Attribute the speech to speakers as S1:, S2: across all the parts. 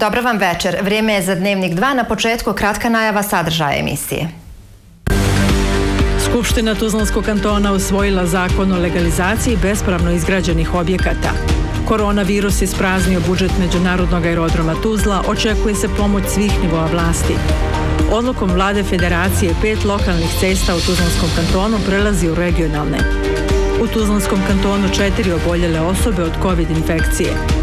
S1: Dobro vam večer. Vrijeme je za dnevnik 2. Na početku kratka najava sadržaja emisije.
S2: Skupština Tuzlanskog kantona usvojila zakon o legalizaciji bespravno izgrađenih objekata. Koronavirus je spraznio budžet Međunarodnog aerodroma Tuzla, očekuje se pomoć svih nivoa vlasti. Odlukom vlade federacije pet lokalnih cesta u Tuzlanskom kantonu prelazi u regionalne. U Tuzlanskom kantonu četiri oboljele osobe od COVID infekcije.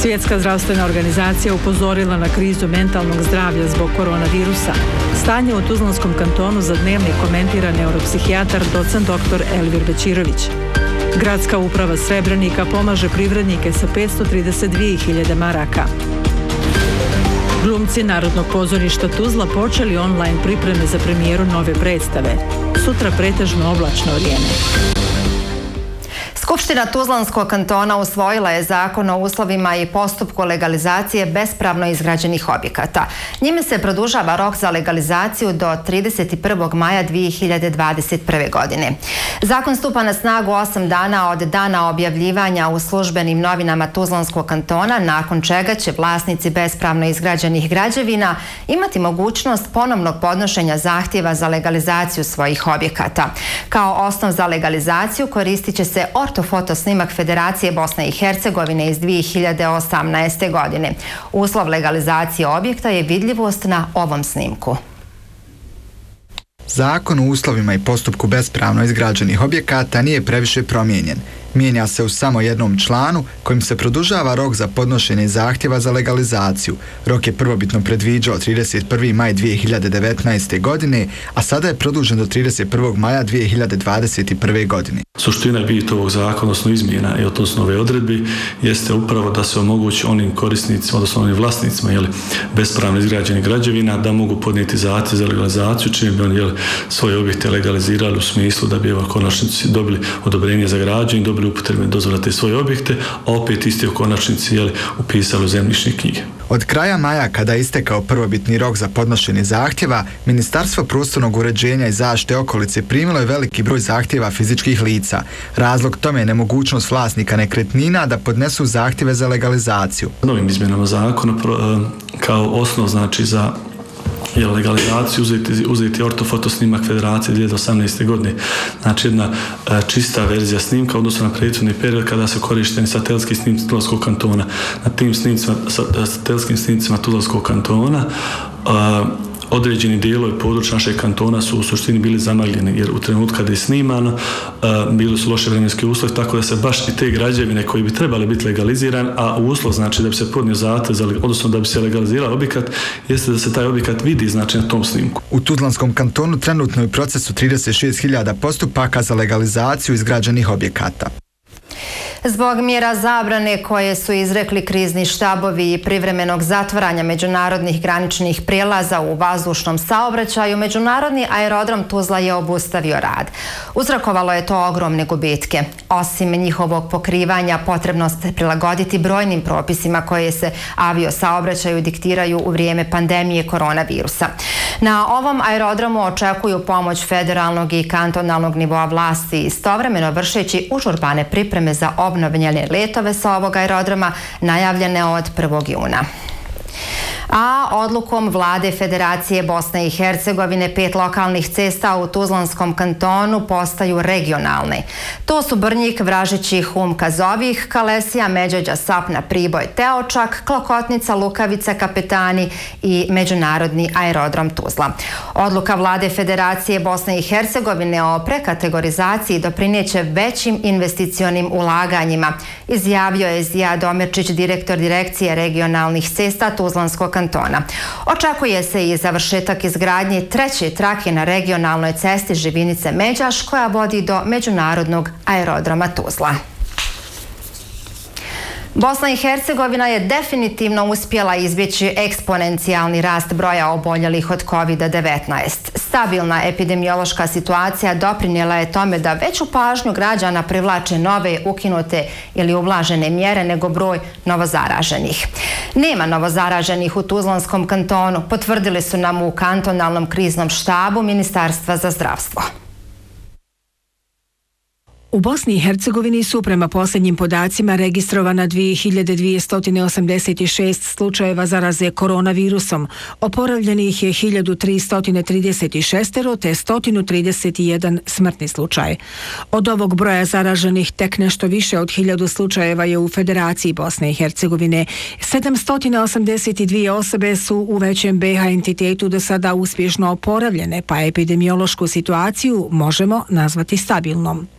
S2: Svjetska zdravstvena organizacija upozorila na krizu mentalnog zdravlja zbog koronavirusa. Stanje u Tuzlanskom kantonu za dnevni komentira neuropsihijatar docent dr. Elvir Bećirović. Gradska uprava Srebrenika pomaže privrednike sa 532.000 maraka. Glumci Narodnog pozorišta Tuzla počeli online pripreme za premijeru nove predstave. Sutra pretežno oblačno vrijeme.
S1: Skupština Tuzlanskog kantona usvojila je zakon o uslovima i postupku legalizacije bespravno izgrađenih objekata. Njime se produžava rok za legalizaciju do 31. maja 2021. godine. Zakon stupa na snagu 8 dana od dana objavljivanja u službenim novinama Tuzlanskog kantona, nakon čega će vlasnici bespravno izgrađenih građevina imati mogućnost ponovnog podnošenja zahtjeva za legalizaciju svojih objekata. Kao osnov za legalizaciju koristit će se ortodoksija ortofoto snimak Federacije Bosne i Hercegovine iz 2018. godine. Uslov legalizacije objekta je vidljivost na ovom snimku.
S3: Zakon o uslovima i postupku bespravno izgrađenih objekata nije previše promijenjen mijenja se u samo jednom članu kojim se produžava rok za podnošenje zahtjeva za legalizaciju. Rok je prvobitno predviđao 31. maj 2019. godine, a sada je produžen do 31. maja 2021. godine.
S4: Suština bit ovog zakona, odnosno izmjena i odnosno ove odredbi, jeste upravo da se omogući onim korisnicima, odnosno onim vlasnicima jeli, bespravno izgrađenih građevina da mogu podnijeti zahtjev za legalizaciju, čim bi oni jeli, svoje objekte legalizirali u smislu da bi evo konačnici dobili odobrenje za građenje, dobili dobili upotrebne dozvole te svoje objekte, a opet isti u konačnici jeli, upisali u zemljišne knjige.
S3: Od kraja maja, kada je istekao prvobitni rok za podnošenje zahtjeva, Ministarstvo prostornog uređenja i zaštite okolice primilo je veliki broj zahtjeva fizičkih lica. Razlog tome je nemogućnost vlasnika nekretnina da podnesu zahtjeve za legalizaciju.
S4: Novim izmjenama zakona kao osnov znači za je legalizaciju uzeti, uzeti ortofoto snimak Federacije 2018. godine. Znači jedna e, čista verzija snimka odnosno na prethodni period kada su korišteni satelitski snimci Tuzlavskog kantona. Na tim snimcima, satelitskim snimcima Tuzlavskog kantona e, određeni dijelovi područja našeg kantona su u suštini bili zamagljeni, jer u trenutku kada je snimano, eh, bili su loše vremenski uslovi, tako da se baš i te građevine koji bi trebali biti legaliziran, a uslov znači da bi se podnio zate, odnosno da bi se legalizirao objekat, jeste da se taj objekat vidi znači na tom snimku.
S3: U Tudlanskom kantonu trenutno je procesu 36.000 postupaka za legalizaciju izgrađenih objekata.
S1: Zbog mjera zabrane koje su izrekli krizni štabovi i privremenog zatvaranja međunarodnih graničnih prijelaza u vazdušnom saobraćaju, Međunarodni aerodrom Tuzla je obustavio rad. Uzrakovalo je to ogromne gubitke. Osim njihovog pokrivanja, potrebno se prilagoditi brojnim propisima koje se avio saobraćaju diktiraju u vrijeme pandemije koronavirusa. Na ovom aerodromu očekuju pomoć federalnog i kantonalnog nivoa vlasti, istovremeno vršeći užurbane pripreme za obnovu obnovljene letove sa ovog aerodroma najavljene od 1. juna a odlukom vlade Federacije Bosne i Hercegovine pet lokalnih cesta u Tuzlanskom kantonu postaju regionalne. To su Brnjik, Vražići, Hum, Kazovih, Kalesija, Međođa, Sapna, Priboj, Teočak, Klokotnica, Lukavica, Kapetani i Međunarodni aerodrom Tuzla. Odluka vlade Federacije Bosne i Hercegovine o prekategorizaciji doprineće većim investicionim ulaganjima, izjavio je Zija Domirčić, direktor direkcije regionalnih cesta Tuzlanskog kantona. Očekuje se i završetak izgradnje treće trake na regionalnoj cesti Živinice Međaš koja vodi do Međunarodnog aerodroma Tuzla. Bosna i Hercegovina je definitivno uspjela izbjeći eksponencijalni rast broja oboljelih od COVID-19. Stabilna epidemiološka situacija doprinjela je tome da veću pažnju građana privlače nove, ukinute ili ublažene mjere nego broj novozaraženih. Nema novozaraženih u Tuzlanskom kantonu, potvrdili su nam u kantonalnom kriznom štabu Ministarstva za zdravstvo.
S5: U Bosni i Hercegovini su prema posljednjim podacima registrovana 2286 slučajeva zaraze koronavirusom. Oporavljenih je 1336 te 131 smrtni slučaj. Od ovog broja zaraženih tek nešto više od 1000 slučajeva je u Federaciji Bosne i Hercegovine. 782 osobe su u većem BH entitetu do sada uspješno oporavljene, pa epidemiološku situaciju možemo nazvati stabilnom.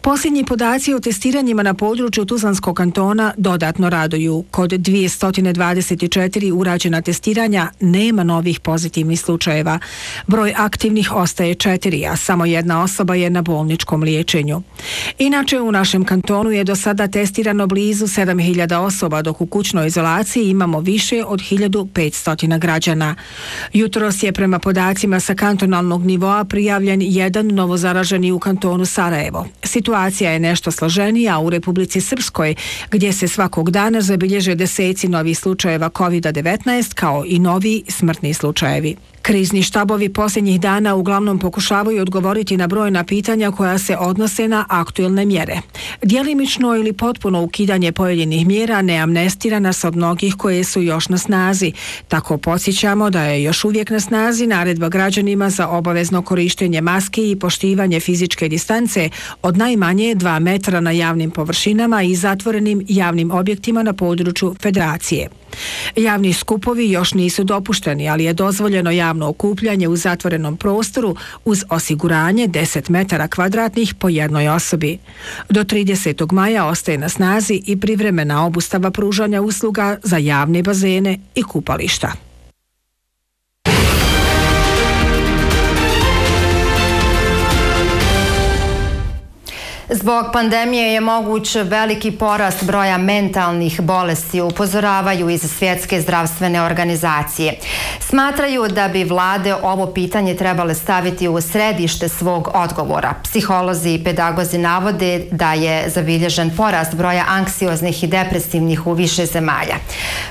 S5: Posljednji podaci o testiranjima na području Tuzlanskog kantona dodatno raduju. Kod 224 urađena testiranja nema novih pozitivnih slučajeva. Broj aktivnih ostaje četiri, a samo jedna osoba je na bolničkom liječenju. Inače, u našem kantonu je do sada testirano blizu 7000 osoba, dok u kućnoj izolaciji imamo više od 1500 građana. Jutros je prema podacima sa kantonalnog nivoa prijavljen jedan novozaraženi u kantonu Sarajevo. Situacija je nešto složenija u Republici Srpskoj, gdje se svakog dana zabilježe deseci novih slučajeva COVID-19 kao i novi smrtni slučajevi. Krizni štabovi posljednjih dana uglavnom pokušavaju odgovoriti na brojna pitanja koja se odnose na aktuelne mjere. Djelimično ili potpuno ukidanje pojedinih mjera ne amnestira nas od mnogih koje su još na snazi. Tako podsjećamo da je još uvijek na snazi naredba građanima za obavezno korištenje maske i poštivanje fizičke distance od najmanje 2 metra na javnim površinama i zatvorenim javnim objektima na području federacije. Javni skupovi još nisu dopušteni, ali je dozvoljeno javno okupljanje u zatvorenom prostoru uz osiguranje 10 metara kvadratnih po jednoj osobi. Do 30. maja ostaje na snazi i privremena obustava pružanja usluga za javne bazene i kupališta.
S1: Zbog pandemije je moguć veliki porast broja mentalnih bolesti, upozoravaju iz svjetske zdravstvene organizacije. Smatraju da bi vlade ovo pitanje trebale staviti u središte svog odgovora. Psiholozi i pedagozi navode da je zabilježen porast broja anksioznih i depresivnih u više zemalja.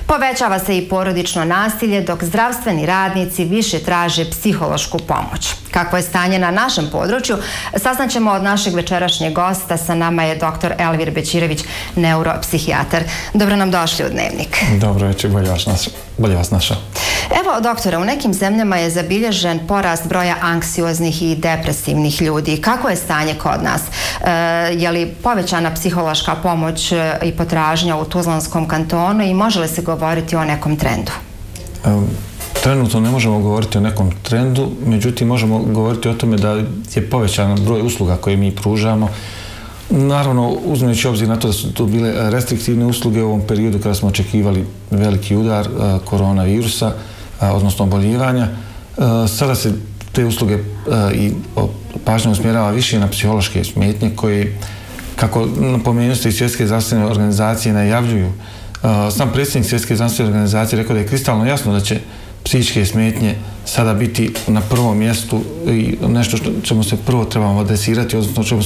S1: Povećava se i porodično nasilje, dok zdravstveni radnici više traže psihološku pomoć. Kako je stanje na našem području, saznaćemo od našeg večerašnjeg gosta. Sa nama je dr. Elvir Bećirević, neuropsihijatar. Dobro nam došli u Dnevnik.
S6: Dobro večer, bolje vas, naša. bolje vas naša.
S1: Evo, doktore, u nekim zemljama je zabilježen porast broja anksioznih i depresivnih ljudi. Kako je stanje kod nas? E, je li povećana psihološka pomoć e, i potražnja u Tuzlanskom kantonu i može li se govoriti o nekom trendu?
S6: Um trenutno ne možemo govoriti o nekom trendu, međutim možemo govoriti o tome da je povećan broj usluga koje mi pružamo. Naravno, uzmeći obzir na to da su to bile restriktivne usluge u ovom periodu kada smo očekivali veliki udar e, koronavirusa, e, odnosno oboljevanja, e, sada se te usluge i pažnje usmjerava više na psihološke smetnje koje, kako napomenuo ste i svjetske zdravstvene organizacije najavljuju, sam predsjednik svjetske zdravstvene organizacije rekao da je kristalno jasno da će psihičke smetnje sada biti na prvom mjestu i nešto što ćemo se prvo trebamo adresirati, odnosno ćemo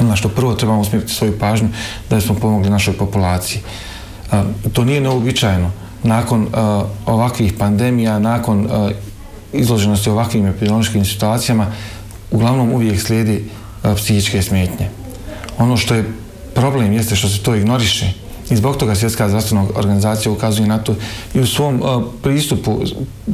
S6: na što prvo trebamo usmjeriti svoju pažnju da smo pomogli našoj populaciji. To nije neobičajno. Nakon ovakvih pandemija, nakon izloženosti ovakvim epidemiološkim situacijama, uglavnom uvijek slijedi psihičke smetnje. Ono što je problem jeste što se to ignoriše, I zbog toga Svjetska zdravstvena organizacija ukazuje na to i u svom uh, pristupu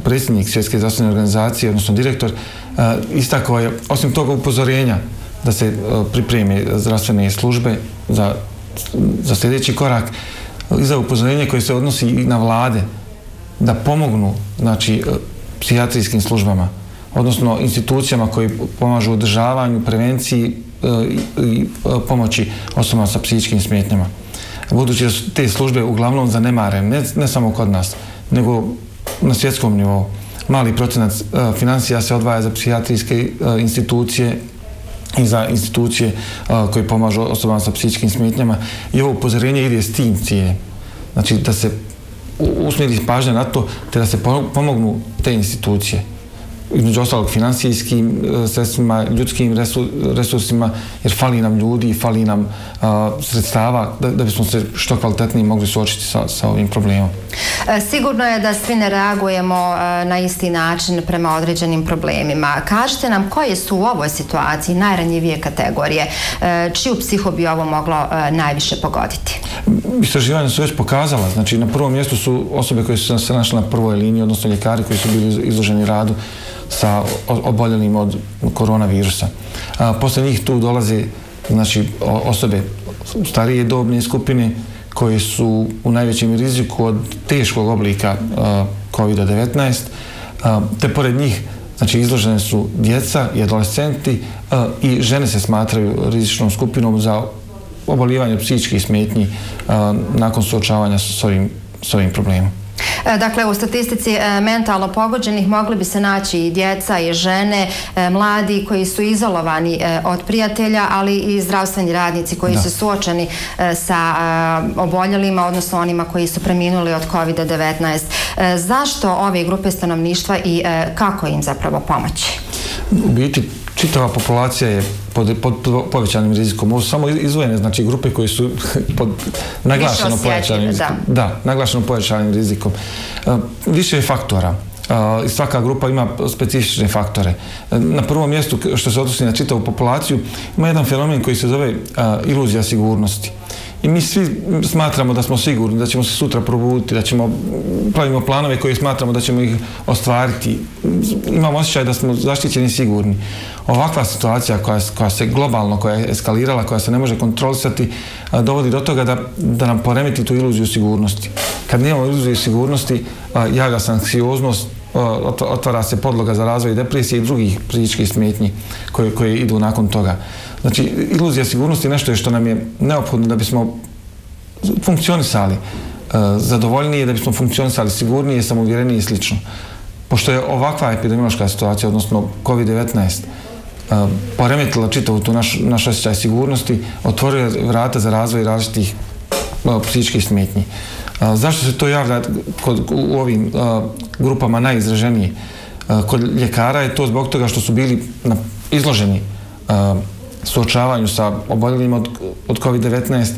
S6: predsjednik Svjetske zdravstvene organizacije, odnosno direktor, uh, istakao je, osim toga upozorenja, da se uh, pripremi zdravstvene službe za, za sljedeći korak, i za upozorenje koje se odnosi i na vlade, da pomognu znači, psihijatrijskim službama, odnosno institucijama koji pomažu održavanju, prevenciji i, pomoći osobama sa psihičkim smetnjama budući da su te službe uglavnom zanemare, ne, ne samo kod nas, nego na svjetskom nivou. Mali procenat uh, financija se odvaja za psihijatrijske uh, institucije i za institucije uh, koje pomažu osobama sa psihičkim smetnjama i ovo upozorenje ide s tim ciljem. Znači da se usmjeri pažnja na to te da se pomognu te institucije između ostalog finansijskim e, sredstvima, ljudskim resursima, jer fali nam ljudi, fali nam a, sredstava da, da bismo se što kvalitetnije mogli suočiti sa, sa ovim problemom.
S1: E, sigurno je da svi ne reagujemo e, na isti način prema određenim problemima. Kažite nam koje su u ovoj situaciji najranjivije kategorije, e, čiju psiho bi ovo moglo najviše pogoditi?
S6: Istraživanja su već pokazala, znači na prvom mjestu su osobe koje su se našle na prvoj liniji, odnosno ljekari koji su bili izloženi radu sa oboljenim od koronavirusa. Posle njih tu dolaze znači, osobe starije dobne skupine, koji su u najvećem riziku od teškog oblika uh, COVID-19, uh, te pored njih znači, izložene su djeca i adolescenti uh, i žene se smatraju rizičnom skupinom za obolivanje psihičkih smetnji nakon suočavanja s ovim, s ovim problemom.
S1: E, dakle, u statistici e, mentalno pogođenih mogli bi se naći i djeca i žene, e, mladi koji su izolovani od prijatelja, ali i zdravstveni radnici koji da. su suočeni sa oboljelima, odnosno onima koji su preminuli od COVID-19. Zašto ove grupe stanovništva i kako im zapravo pomoći?
S6: U biti, čitava populacija je pod, pod povećanim rizikom. Ovo su samo izvojene, znači grupe koji su pod naglašeno povećanim rizikom. Da. da, naglašeno povećanim rizikom. Uh, više je faktora. Uh, svaka grupa ima specifične faktore. Uh, na prvom mjestu, što se odnosi na čitavu populaciju, ima jedan fenomen koji se zove uh, iluzija sigurnosti. Uh, I mi svi smatramo da smo sigurni, da ćemo se sutra probuditi, da ćemo pravimo planove koje smatramo da ćemo ih ostvariti. Imamo osjećaj da smo zaštićeni sigurni. Ovakva situacija koja, koja se globalno, koja je eskalirala, koja se ne može kontrolisati, dovodi do toga da, da nam poremeti tu iluziju sigurnosti. Kad nemamo iluziju sigurnosti, jaga se anksioznost, otvara se podloga za razvoj depresije i drugih psihičkih smetnji koje, koje idu nakon toga. Znači, iluzija sigurnosti je nešto što nam je neophodno da bismo funkcionisali e, zadovoljnije, da bismo funkcionisali sigurnije, samouvjerenije i slično. Pošto je ovakva epidemiološka situacija, odnosno COVID-19, e, poremetila čitavu tu naš, naš osjećaj sigurnosti, otvorio vrata za razvoj različitih e, psihičkih smetnji. E, zašto se to javlja kod, u ovim e, grupama najizraženije? E, kod ljekara je to zbog toga što su bili izloženi suočavanju sa oboljelima od, od COVID-19,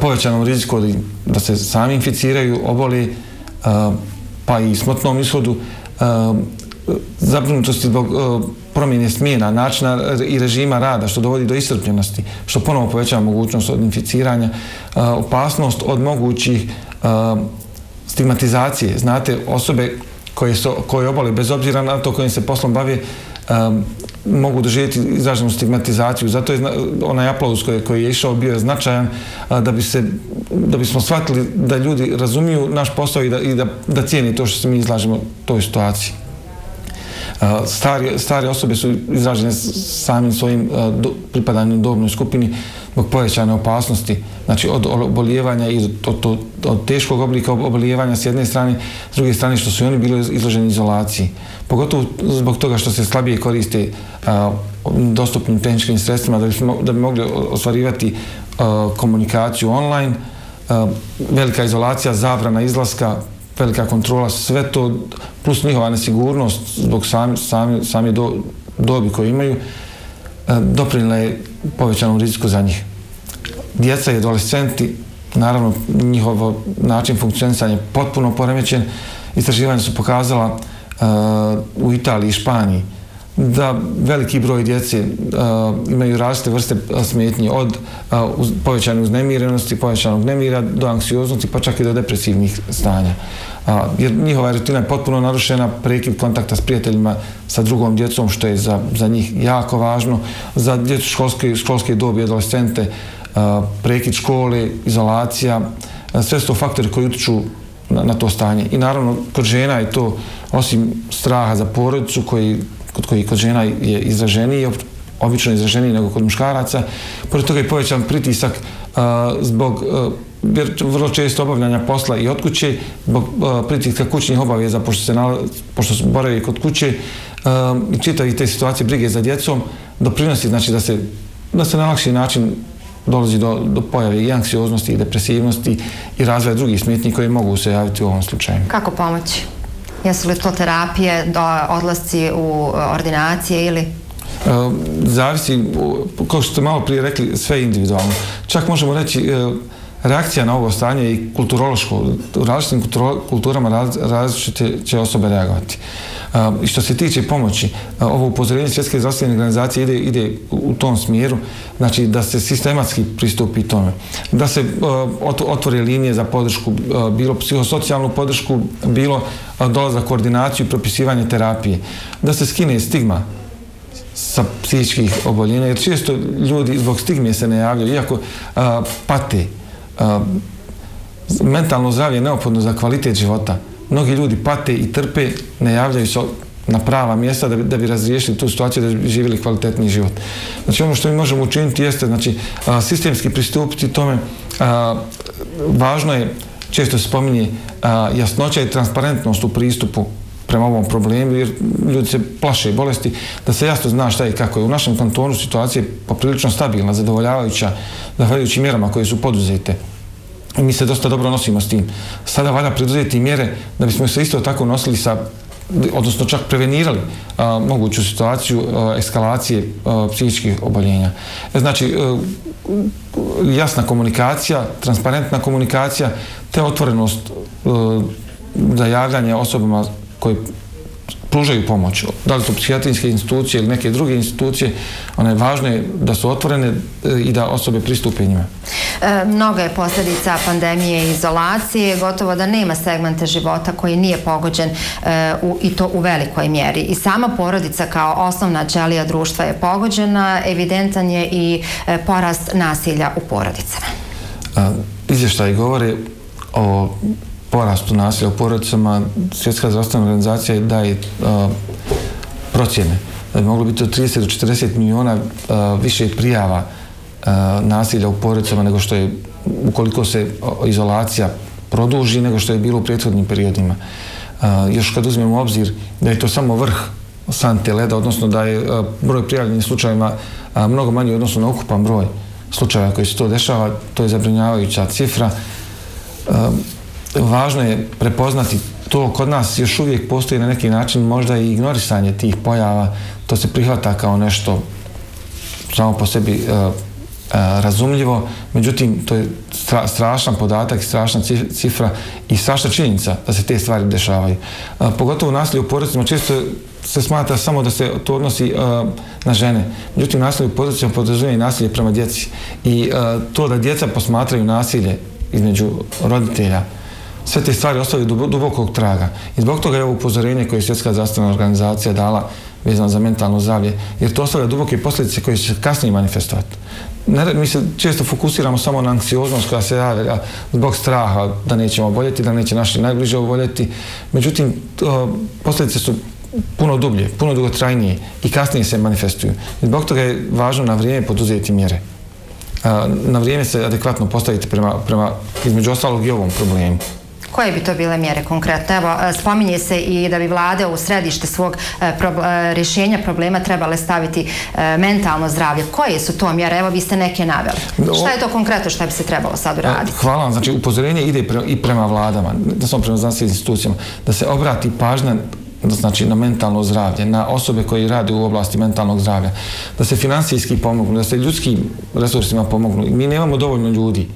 S6: povećanom riziku da se sami inficiraju, oboli, pa i smrtnom ishodu, zabrinutosti zbog promjene smjena, načina i režima rada, što dovodi do iscrpljenosti, što ponovo povećava mogućnost od inficiranja, opasnost od mogućih stigmatizacije. Znate, osobe koje, su, koje obole, bez obzira na to kojim se poslom bave, um, mogu doživjeti izraženu stigmatizaciju. Zato je onaj aplauz koji, koji je išao bio je značajan a, da bi se da bismo shvatili da ljudi razumiju naš posao i da, i da, da cijeni to što se mi izlažemo toj situaciji. Stari, stare osobe su izražene samim svojim do, pripadanjem dobnoj skupini zbog povećane opasnosti, znači od obolijevanja i od, od, od teškog oblika obolijevanja s jedne strane, s druge strane što su oni bili izloženi izolaciji. Pogotovo zbog toga što se slabije koriste a, dostupnim tehničkim sredstvima da bi, da bi mogli ostvarivati a, komunikaciju online, a, velika izolacija, zabrana izlaska, velika kontrola, sve to plus njihova nesigurnost zbog sami, sami, sami do, dobi koje imaju, e, doprinila je povećanom riziku za njih. Djeca i adolescenti, naravno, njihov način funkcionisanja je potpuno poremećen. Istraživanja su pokazala uh, u Italiji i Španiji da veliki broj djece uh, imaju različite vrste uh, smetnje od uh, uz, povećane uznemirenosti, povećanog nemira do anksioznosti, pa čak i do depresivnih stanja. Uh, jer njihova rutina je potpuno narušena, prekid kontakta s prijateljima, sa drugom djecom, što je za, za njih jako važno, za djecu školske, školske dobi, adolescente, uh, prekid škole, izolacija, uh, sve su to faktori koji utiču na, na to stanje. I naravno, kod žena je to, osim straha za porodicu, koji kod koji kod žena je izraženiji, obično izraženiji nego kod muškaraca. Pored toga je povećan pritisak a, zbog uh, a, vrlo često obavljanja posla i od kuće, zbog a, pritiska kućnih obaveza, pošto se nala, pošto se boravi kod kuće, uh, i čitavi te situacije brige za djecom, doprinosi znači da se, da se na lakši način dolazi do, do pojave i anksioznosti i depresivnosti i razvoja drugih smetnji koje mogu se javiti u ovom slučaju.
S1: Kako pomoći? Jesu li to terapije, do odlasci u e, ordinacije ili?
S6: Uh, zavisi, kao što ste malo prije rekli, sve individualno. Čak možemo reći, uh, reakcija na ovo stanje i kulturološko, u različitim kulturama različite će osobe reagovati. I što se tiče pomoći, ovo upozorenje Svjetske zdravstvene organizacije ide, ide u tom smjeru, znači da se sistematski pristupi tome, da se otvore linije za podršku, bilo psihosocijalnu podršku, bilo dolaza koordinaciju i propisivanje terapije, da se skine stigma sa psihičkih oboljenja, jer često ljudi zbog stigme se ne javljaju, iako a, pate, Ehm, mentalno zdravlje je neophodno za kvalitet života. Mnogi ljudi pate i trpe, ne javljaju se na prava mjesta da bi, da bi razriješili tu situaciju da bi živjeli kvalitetni život. Znači ono što mi možemo učiniti jeste znači, a, sistemski pristupiti tome, a, važno je, često se spominje, a, jasnoća i transparentnost u pristupu prema ovom problemu, jer ljudi se plaše bolesti, da se jasno zna šta i kako je. U našem kantonu situacija je poprilično stabilna, zadovoljavajuća, zahvaljujući mjerama koje su poduzete. I mi se dosta dobro nosimo s tim. Sada valja preduzeti mjere da bismo se isto tako nosili sa odnosno čak prevenirali a, moguću situaciju a, eskalacije a, psihičkih oboljenja. E, znači, a, jasna komunikacija, transparentna komunikacija, te otvorenost a, za javljanje osobama koji pružaju pomoć, da li to psihijatrijske institucije ili neke druge institucije, one je važno je da su otvorene e, i da osobe pristupe njima.
S1: E, mnoga je posljedica pandemije i izolacije, gotovo da nema segmente života koji nije pogođen e, u, i to u velikoj mjeri. I sama porodica kao osnovna ćelija društva je pogođena, evidentan je i e, porast nasilja u porodicama.
S6: Izvještaj govore o porastu nasilja u porodicama, svjetska zdravstvena organizacija daje uh, procjene da bi moglo biti od 30 do 40 miliona uh, više prijava uh, nasilja u porodicama nego što je, ukoliko se izolacija produži, nego što je bilo u prethodnim periodima. Još kad uzmemo obzir da je to samo vrh sante leda, odnosno da je broj prijavljenih slučajima uh, mnogo manji odnosno na ukupan broj slučajeva koji se to dešava, to je zabrinjavajuća cifra. Uh, važno je prepoznati to kod nas. Još uvijek postoji na neki način možda i ignorisanje tih pojava. To se prihvata kao nešto samo po sebi e, e, razumljivo. Međutim to je stra, strašan podatak strašna cifra i strašna činjenica da se te stvari dešavaju. E, pogotovo u nasilju u porodicima često se smatra samo da se to odnosi e, na žene. Međutim nasilje u porodicima podrazumije i nasilje prema djeci. I e, to da djeca posmatraju nasilje između roditelja sve te stvari ostavljaju dubokog traga. I zbog toga je ovo upozorenje koje je Svjetska zdravstvena organizacija dala vezano za mentalno zdravlje, jer to ostavlja duboke posljedice koje će se kasnije manifestovati. Ne, mi se često fokusiramo samo na anksioznost koja se javlja zbog straha da nećemo oboljeti, da neće naši najbliže oboljeti. Međutim, to, posljedice su puno dublje, puno dugotrajnije i kasnije se manifestuju. I zbog toga je važno na vrijeme poduzeti mjere. Na vrijeme se adekvatno postaviti prema, prema između ostalog i ovom problemu.
S1: Koje bi to bile mjere konkretno? Evo, e, spominje se i da bi vlade u središte svog e, e, rješenja problema trebale staviti mentalno zdravlje. Koje su to mjere? Evo, vi ste neke naveli. Šta je to konkretno što bi se trebalo sad uraditi?
S6: Hvala vam. Znači, upozorenje ide i prema vladama, da smo prema znanstvenim institucijama, da se obrati pažnja znači na mentalno zdravlje, na osobe koji rade u oblasti mentalnog zdravlja, da se financijski pomognu, da se ljudskim resursima pomognu. Mi nemamo dovoljno ljudi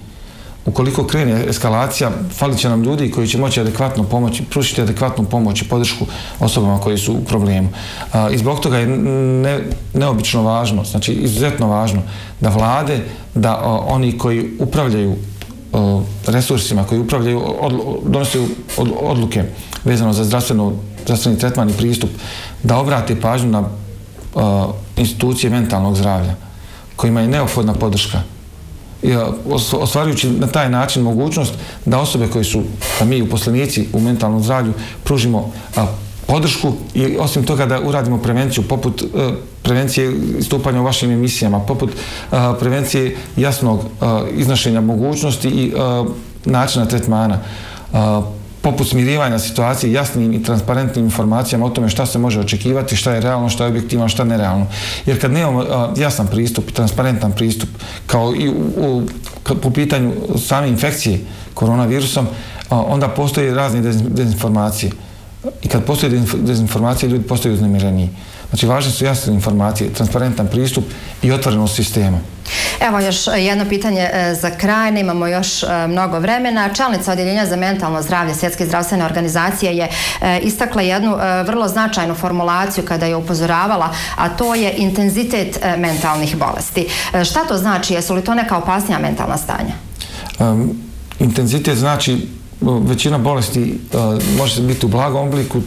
S6: ukoliko krene eskalacija, falit će nam ljudi koji će moći adekvatno pomoći, prušiti adekvatnu pomoć i podršku osobama koji su u problemu. A, I zbog toga je ne, neobično važno, znači izuzetno važno, da vlade, da a, oni koji upravljaju a, resursima, koji upravljaju, odlu, donose od, odluke vezano za zdravstveno, zdravstveni tretman i pristup, da obrate pažnju na institucije mentalnog zdravlja, kojima je neophodna podrška, ostvarujući na taj način mogućnost da osobe koji su, da mi uposlenici u mentalnom zdravlju, pružimo a, podršku i osim toga da uradimo prevenciju poput e, prevencije stupanja u vašim emisijama, poput prevencije jasnog a, iznošenja mogućnosti i načina tretmana. Poput smirivanja situacije jasnim i transparentnim informacijama o tome šta se može očekivati, šta je realno, šta je objektivno, šta je nerealno. Jer kad nemamo jasan pristup, transparentan pristup, kao i u, u, po pitanju same infekcije koronavirusom, onda postoje razne dezinformacije. I kad postoje dezinformacije, ljudi postaju uznemireniji. Znači, važne su jasne informacije, transparentan pristup i otvorenost sistema.
S1: Evo još jedno pitanje za kraj, imamo još mnogo vremena. Čelnica Odjeljenja za mentalno zdravlje Svjetske zdravstvene organizacije je istakla jednu vrlo značajnu formulaciju kada je upozoravala, a to je intenzitet mentalnih bolesti. Šta to znači? Jesu li to neka opasnija mentalna stanja?
S6: Um, intenzitet znači većina bolesti uh, može biti u blagom obliku,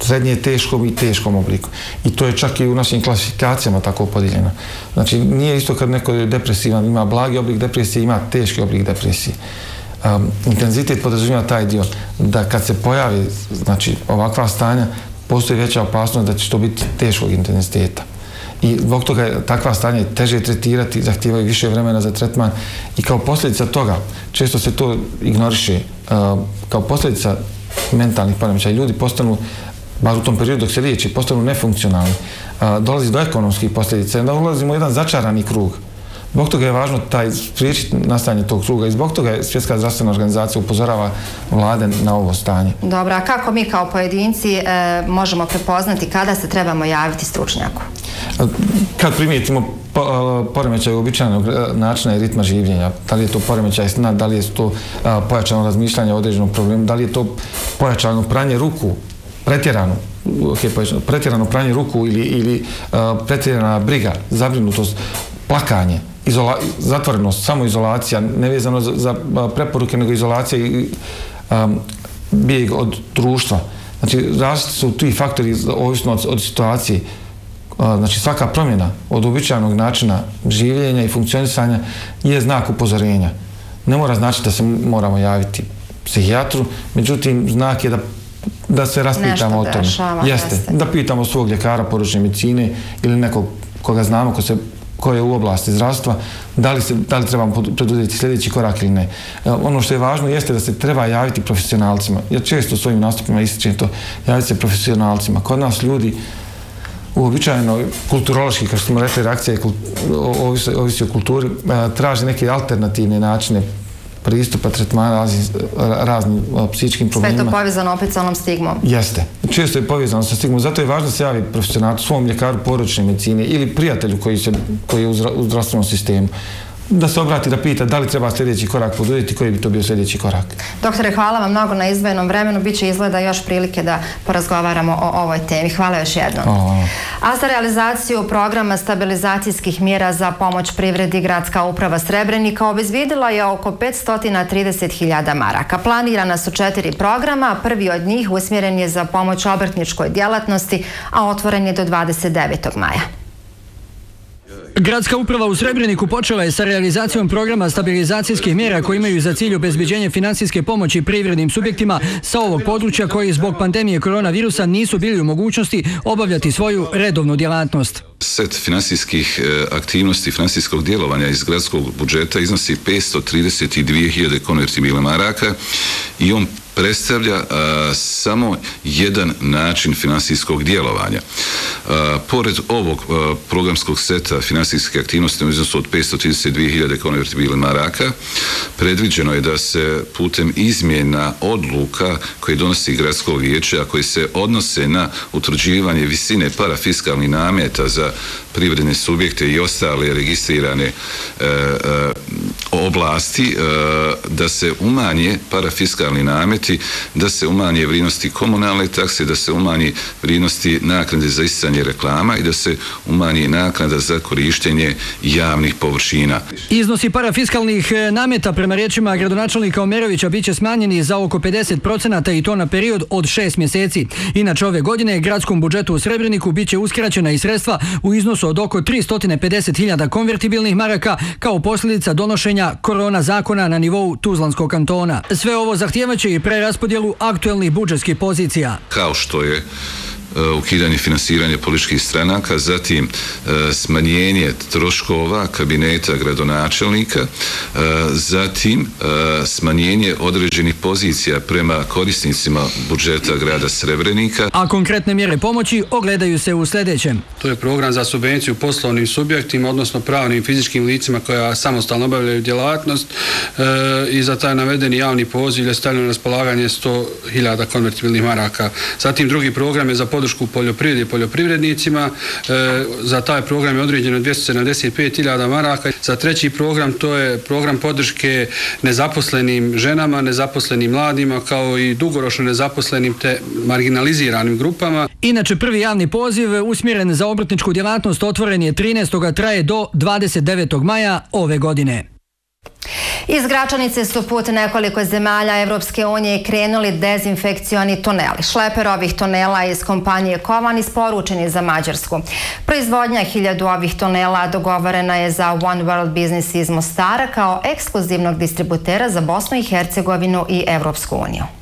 S6: srednje teškom i teškom obliku. I to je čak i u našim klasifikacijama tako podijeljeno. Znači, nije isto kad neko je depresivan, ima blagi oblik depresije, ima teški oblik depresije. Um, intenzitet podrazumijeva taj dio da kad se pojavi znači, ovakva stanja, postoji veća opasnost da će to biti teškog intenziteta. I zbog toga je takva stanja teže tretirati, zahtijevaju više vremena za tretman i kao posljedica toga, često se to ignoriše, uh, kao posljedica mentalnih poremećaja, ljudi postanu bar u tom periodu dok se liječi, postanu nefunkcionalni, dolazi do ekonomskih posljedica, onda ulazimo u jedan začarani krug. Zbog toga je važno taj spriječiti nastajanje tog kruga i zbog toga je Svjetska zdravstvena organizacija upozorava vlade na ovo stanje.
S1: Dobro, a kako mi kao pojedinci e, možemo prepoznati kada se trebamo javiti stručnjaku?
S6: Kad primijetimo po, poremećaj uobičajenog e, načina i ritma življenja, da li je to poremećaj sna, da li je to a, pojačano razmišljanje o određenom problemu, da li je to pojačano pranje ruku, pretjerano, pa pretjerano pranje ruku ili, ili uh, pretjerana briga, zabrinutost, plakanje, izola, zatvorenost, samoizolacija, nevezano za, za e, preporuke, nego izolacija i um, bijeg od društva. Znači, različiti su ti faktori ovisno od, od situacije. E, znači, svaka promjena od običajnog načina življenja i funkcionisanja je znak upozorenja. Ne mora znači da se moramo javiti psihijatru, međutim, znak je da da se raspitamo o tome. Jeste, jeste, da pitamo svog ljekara poručne medicine ili nekog koga znamo ko se ko je u oblasti zdravstva, da li, se, da li trebamo preduzeti sljedeći korak ili ne. E, ono što je važno jeste da se treba javiti profesionalcima. Ja često u svojim nastupima ističem to, javiti se profesionalcima. Kod nas ljudi uobičajeno kulturološki, kao što smo rekli, reakcija ovisi, ovisi o kulturi, e, traže neke alternativne načine pristupa tretmana raznim, raznim psihičkim problemima.
S1: Sve je to povezano opet sa onom stigmom?
S6: Jeste. Često je povezano sa stigmom. Zato je važno da se javi profesionalno svom ljekaru poročne medicine ili prijatelju koji, se, koji je u zdravstvenom sistemu da se obrati da pita da li treba sljedeći korak poduzeti, koji bi to bio sljedeći korak.
S1: Doktore, hvala vam mnogo na izvojenom vremenu. Biće izgleda još prilike da porazgovaramo o ovoj temi. Hvala još jednom. Hvala. A za realizaciju programa stabilizacijskih mjera za pomoć privredi Gradska uprava Srebrenika obezvidila je oko 530.000 maraka. Planirana su četiri programa. Prvi od njih usmjeren je za pomoć obrtničkoj djelatnosti, a otvoren je do 29. maja.
S7: Gradska uprava u Srebreniku počela je sa realizacijom programa stabilizacijskih mjera koji imaju za cilj obezbeđenje financijske pomoći privrednim subjektima sa ovog područja koji zbog pandemije koronavirusa nisu bili u mogućnosti obavljati svoju redovnu djelatnost.
S8: Set finansijskih e, aktivnosti, finansijskog djelovanja iz gradskog budžeta iznosi 532.000 konvertibilna maraka i on predstavlja a, samo jedan način finansijskog djelovanja. A, pored ovog a, programskog seta finansijske aktivnosti u iznosu od 532.000 konvertibilne maraka, predviđeno je da se putem izmjena odluka koje donosi gradsko vijeće, a koji se odnose na utvrđivanje visine parafiskalnih nameta za privredne subjekte i ostale registrirane e, e, oblasti, e, da se umanje parafiskalni namet učiniti da se umanje vrijednosti komunalne takse, da se umanje vrijednosti naknade za iscanje reklama i da se umanje naknada za korištenje javnih površina.
S7: Iznosi parafiskalnih e, nameta prema riječima gradonačelnika Omerovića biće smanjeni za oko 50% i to na period od 6 mjeseci. Inače ove godine gradskom budžetu u Srebreniku biće uskraćena i sredstva u iznosu od oko 350.000 konvertibilnih maraka kao posljedica donošenja korona zakona na nivou Tuzlanskog kantona. Sve ovo zahtijevaće i preraspodjelu aktuelnih budžetskih pozicija.
S8: Kao što je ukidanje finansiranja političkih stranaka, zatim e, smanjenje troškova kabineta gradonačelnika, e, zatim smanjenje određenih pozicija prema korisnicima budžeta grada Srebrenika.
S7: A konkretne mjere pomoći ogledaju se u sljedećem.
S9: To je program za subvenciju poslovnim subjektima, odnosno pravnim fizičkim licima koja samostalno obavljaju djelatnost i za taj navedeni javni poziv je stavljeno na raspolaganje 100.000 konvertibilnih maraka. Zatim drugi program je za područje podršku poljoprivredi i poljoprivrednicima. E, za taj program je određeno 275.000 maraka. Za treći program to je program podrške nezaposlenim ženama, nezaposlenim mladima kao i dugoročno nezaposlenim te marginaliziranim grupama.
S7: Inače, prvi javni poziv usmjeren za obrtničku djelatnost otvoren je 13. traje do 29. maja ove godine.
S1: Iz Gračanice su put nekoliko zemalja Evropske unije krenuli dezinfekcioni tuneli. Šleper ovih tunela iz kompanije Kovan isporučeni za Mađarsku. Proizvodnja hiljadu ovih tunela dogovorena je za One World Business iz Mostara kao ekskluzivnog distributera za Bosnu i Hercegovinu i Evropsku uniju.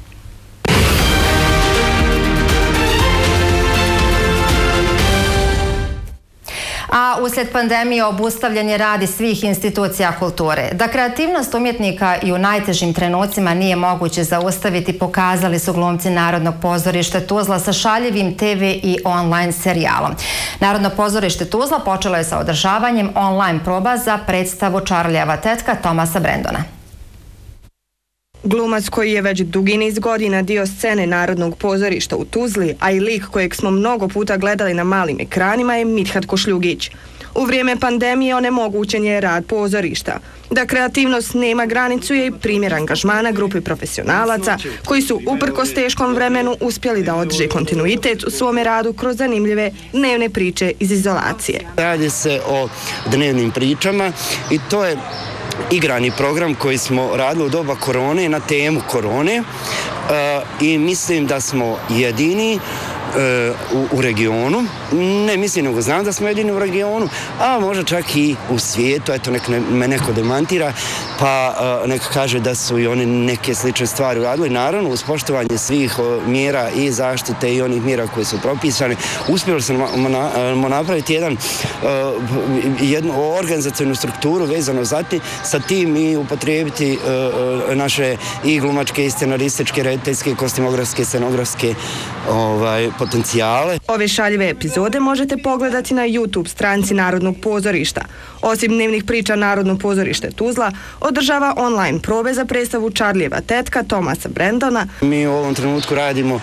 S1: A usled pandemije obustavljen je radi svih institucija kulture. Da kreativnost umjetnika i u najtežim trenucima nije moguće zaustaviti, pokazali su glumci Narodnog pozorišta Tuzla sa šaljivim TV i online serijalom. Narodno pozorište Tuzla počelo je sa održavanjem online proba za predstavu Čarlijeva tetka Tomasa Brendona.
S10: Glumac koji je već dugi niz godina dio scene Narodnog pozorišta u Tuzli, a i lik kojeg smo mnogo puta gledali na malim ekranima je Mithat Košljugić. U vrijeme pandemije onemogućen je rad pozorišta. Da kreativnost nema granicu je i primjer angažmana grupe profesionalaca koji su uprko s teškom vremenu uspjeli da održe kontinuitet u svome radu kroz zanimljive dnevne priče iz izolacije.
S11: Radi se o dnevnim pričama i to je igrani program koji smo radili u doba korone na temu korone uh, i mislim da smo jedini u, u regionu. Ne mislim, nego znam da smo jedini u regionu, a možda čak i u svijetu, eto nek ne, me neko demantira, pa nek kaže da su i oni neke slične stvari uradili. Naravno, uz poštovanje svih uh, mjera i zaštite i onih mjera koje su propisane, uspjeli smo na, napraviti jedan, jednu organizacijnu strukturu vezano za ti, sa tim i upotrijebiti naše i glumačke, i scenarističke, rediteljske, kostimografske, scenografske ovaj, potencijale.
S10: Ove šaljive epizode možete pogledati na YouTube stranci Narodnog pozorišta. Osim dnevnih priča Narodno pozorište Tuzla, održava online probe za predstavu Čarlijeva tetka Tomasa Brendona.
S11: Mi u ovom trenutku radimo uh,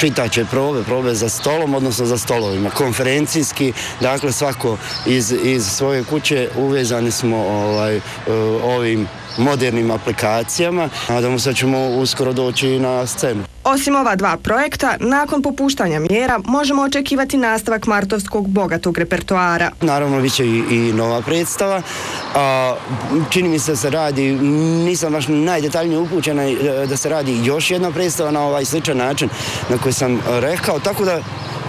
S11: čitaće probe, probe za stolom, odnosno za stolovima, konferencijski, dakle svako iz, iz svoje kuće uvezani smo ovaj, uh, ovim modernim aplikacijama. Nadamo se da ćemo uskoro doći na scenu.
S10: Osim ova dva projekta, nakon popuštanja mjera možemo očekivati nastavak martovskog bogatog repertoara.
S11: Naravno, bit će i, i nova predstava. A, čini mi se da se radi, nisam baš najdetaljnije upućena da se radi još jedna predstava na ovaj sličan način na koji sam rekao, tako da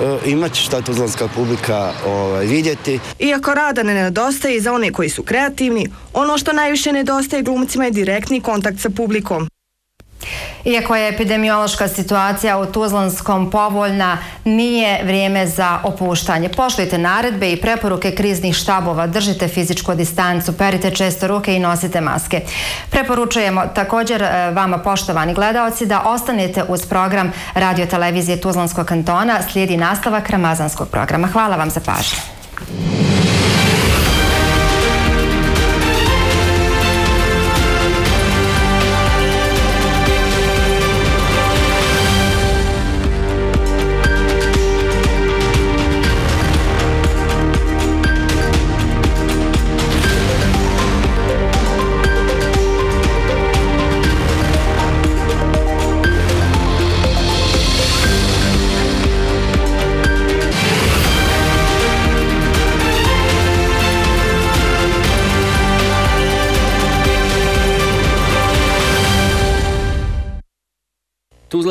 S11: E, imat će šta tuzlanska publika ovaj, vidjeti.
S10: Iako rada ne nedostaje za one koji su kreativni, ono što najviše nedostaje glumcima je direktni kontakt sa publikom.
S1: Iako je epidemiološka situacija u Tuzlanskom povoljna, nije vrijeme za opuštanje. Poštujte naredbe i preporuke kriznih štabova, držite fizičku distancu, perite često ruke i nosite maske. Preporučujemo također e, vama poštovani gledaoci da ostanete uz program radio televizije Tuzlanskog kantona, slijedi nastavak Ramazanskog programa. Hvala vam za pažnju.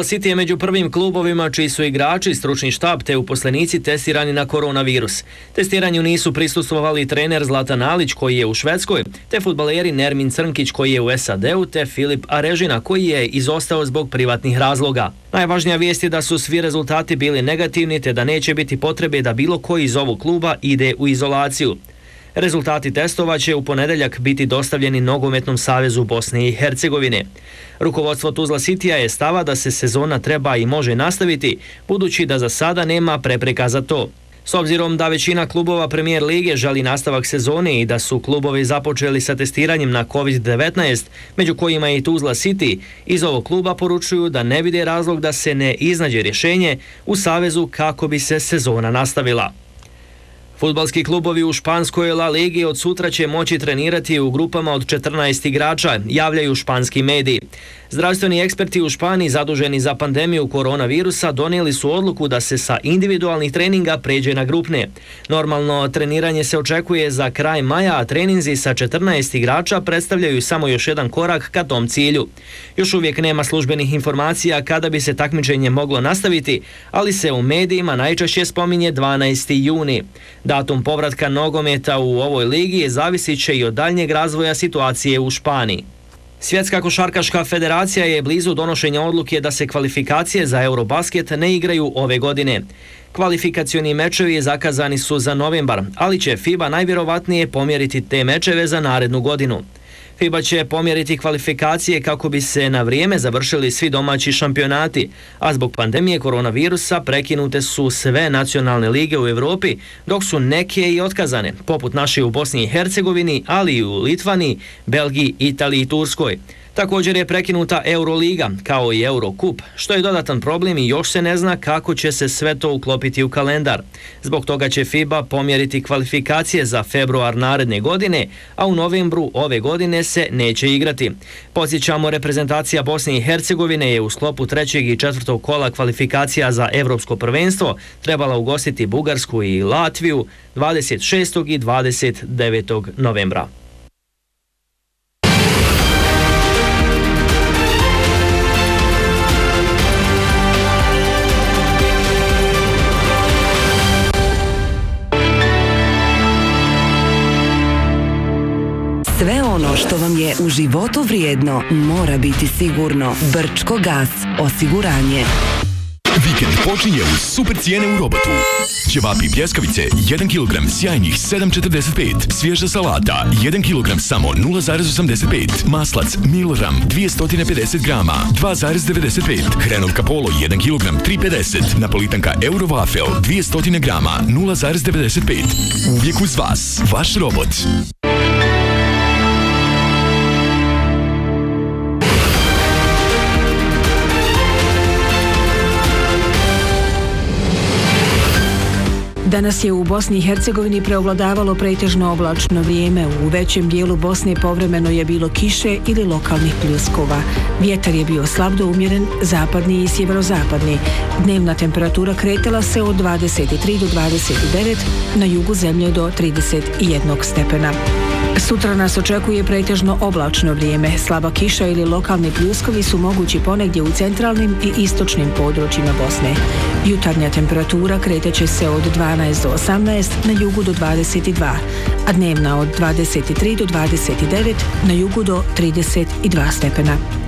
S12: Tuzla City je među prvim klubovima čiji su igrači, stručni štab te uposlenici testirani na koronavirus. Testiranju nisu prisustovali trener Zlatan Alić koji je u Švedskoj, te futbaleri Nermin Crnkić koji je u SAD-u, te Filip Arežina koji je izostao zbog privatnih razloga. Najvažnija vijest je da su svi rezultati bili negativni te da neće biti potrebe da bilo koji iz ovog kluba ide u izolaciju. Rezultati testova će u ponedeljak biti dostavljeni Nogometnom savezu Bosne i Hercegovine. Rukovodstvo Tuzla Sitija je stava da se sezona treba i može nastaviti, budući da za sada nema prepreka za to. S obzirom da većina klubova premijer lige želi nastavak sezone i da su klubovi započeli sa testiranjem na COVID-19, među kojima i Tuzla City, iz ovog kluba poručuju da ne vide razlog da se ne iznađe rješenje u Savezu kako bi se sezona nastavila. Futbalski klubovi u Španskoj La Ligi od sutra će moći trenirati u grupama od 14 igrača, javljaju španski mediji. Zdravstveni eksperti u Španiji zaduženi za pandemiju koronavirusa donijeli su odluku da se sa individualnih treninga pređe na grupne. Normalno treniranje se očekuje za kraj maja, a treninzi sa 14 igrača predstavljaju samo još jedan korak ka tom cilju. Još uvijek nema službenih informacija kada bi se takmičenje moglo nastaviti, ali se u medijima najčešće spominje 12. juni. Datum povratka nogometa u ovoj ligi zavisit će i od daljnjeg razvoja situacije u Španiji. Svjetska košarkaška federacija je blizu donošenja odluke da se kvalifikacije za Eurobasket ne igraju ove godine. Kvalifikacioni mečevi zakazani su za novembar, ali će FIBA najvjerovatnije pomjeriti te mečeve za narednu godinu. FIBA će pomjeriti kvalifikacije kako bi se na vrijeme završili svi domaći šampionati, a zbog pandemije koronavirusa prekinute su sve nacionalne lige u Evropi, dok su neke i otkazane, poput naše u Bosni i Hercegovini, ali i u Litvani, Belgiji, Italiji i Turskoj. Također je prekinuta Euroliga, kao i Eurocup, što je dodatan problem i još se ne zna kako će se sve to uklopiti u kalendar. Zbog toga će FIBA pomjeriti kvalifikacije za februar naredne godine, a u novembru ove godine se neće igrati. Posjećamo, reprezentacija Bosne i Hercegovine je u sklopu trećeg i četvrtog kola kvalifikacija za Evropsko prvenstvo trebala ugostiti Bugarsku i Latviju 26. i 29. novembra.
S13: Što vam je u životu vrijedno mora biti sigurno. Brčko gas, osiguranje.
S14: Vikend počinje uz super cijene u robotu. Ćevapi pljeskavice 1 kg sjajnih 7,45. Svježa salata 1 kg samo 0,85. Maslac Milram 250 grama 2,95. Hrenovka Polo 1 kg 3,50. Napolitanka Eurovafel 200 grama 0,95. Uvijek uz vas. Vaš robot.
S5: Danas je u Bosni i Hercegovini preovladavalo pretežno oblačno vrijeme. U većem dijelu Bosne povremeno je bilo kiše ili lokalnih pljuskova. Vjetar je bio slab do umjeren, zapadni i sjeverozapadni. Dnevna temperatura kretala se od 23 do 29, na jugu zemlje do 31 stepena. Sutra nas očekuje pretežno oblačno vrijeme. Slaba kiša ili lokalni pljuskovi su mogući ponegdje u centralnim i istočnim područjima Bosne. Jutarnja temperatura kreteće se od 12 do 18, na jugu do 22, a dnevna od 23 do 29, na jugu do 32 stepena.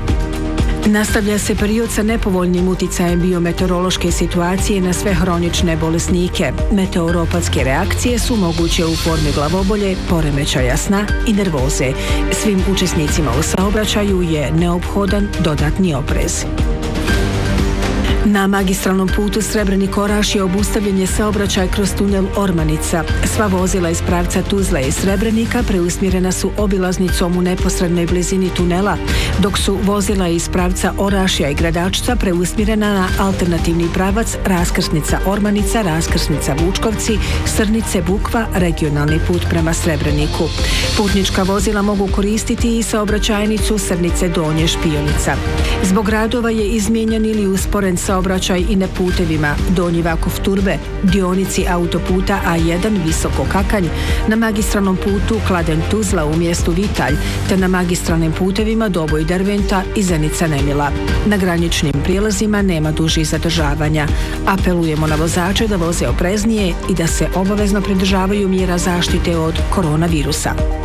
S5: Nastavlja se period sa nepovoljnim uticajem biometeorološke situacije na sve hronične bolesnike. Meteoropatske reakcije su moguće u formi glavobolje, poremećaja sna i nervoze. Svim učesnicima u saobraćaju je neophodan dodatni oprez. Na magistralnom putu Srebrni Koraš je obustavljen je saobraćaj kroz tunel Ormanica. Sva vozila iz pravca Tuzla i Srebrenika preusmjerena su obilaznicom u neposrednoj blizini tunela, dok su vozila iz pravca Orašja i Gradačca preusmjerena na alternativni pravac Raskrsnica Ormanica, Raskrsnica Vučkovci, Srnice Bukva, regionalni put prema Srebreniku. Putnička vozila mogu koristiti i saobraćajnicu Srnice Donje Špionica. Zbog radova je izmijenjen ili usporen sa saobraćaj i na putevima Donji Vakov Turbe, dionici autoputa A1 Visoko Kakanj, na magistralnom putu Kladen Tuzla u mjestu Vitalj, te na magistralnim putevima Doboj Derventa i Zenica Nemila. Na graničnim prijelazima nema dužih zadržavanja. Apelujemo na vozače da voze opreznije i da se obavezno pridržavaju mjera zaštite od koronavirusa.